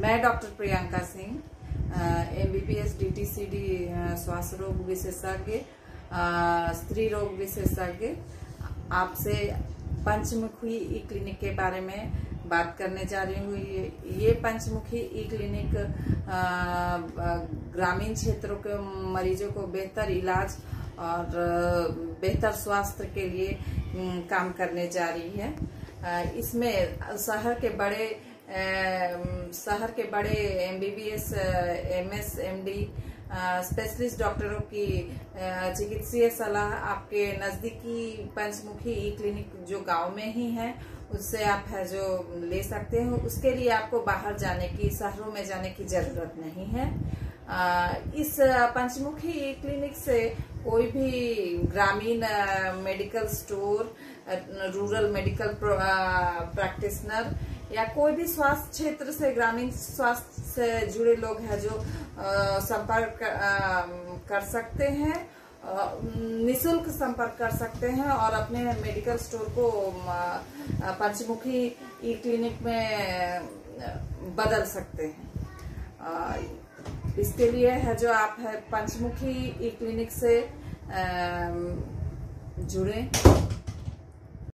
मैं doctor Priyanka Singh M B P S D T C D स्वास्थ्य रोग विशेषज्ञ स्त्री रोग विशेषज्ञ। आपसे पंचमुखी ई क्लिनिक के बारे में बात करने जा रही हूँ। ये, ये पंचमुखी ई क्लिनिक ग्रामीण क्षेत्रों के मरीजों को बेहतर इलाज और बेहतर स्वास्थ्य के लिए काम करने जा रही है। इसमें शहर के बड़े शहर के बड़े एमबीबीएस एमएस एमडी स्पेशलिस्ट डॉक्टरों की चिकित्सीय सलाह आपके नजदीकी पंचमुखी ई क्लिनिक जो गाँव में ही है, उससे आप है जो ले सकते हो। उसके लिए आपको बाहर जाने की, शहरों में जाने की ज़रूरत नहीं है। इस पंचमुखी ई क्लिनिक से कोई भी ग्रामीण medical store rural medical pro- practitioner या कोई भी स्वास्थ्य क्षेत्र से ग्रामीण स्वास्थ्य से जुड़े लोग हैं जो संपर्क अ, कर सकते हैं निशुल्क संपर्क कर सकते हैं और अपने मेडिकल स्टोर को पंचमुखी ई क्लिनिक में बदल सकते हैं। इसके लिए है जो आप है पंचमुखी ई क्लिनिक से जुड़े।